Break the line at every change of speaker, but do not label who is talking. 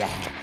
Yeah.